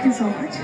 Thank you so much.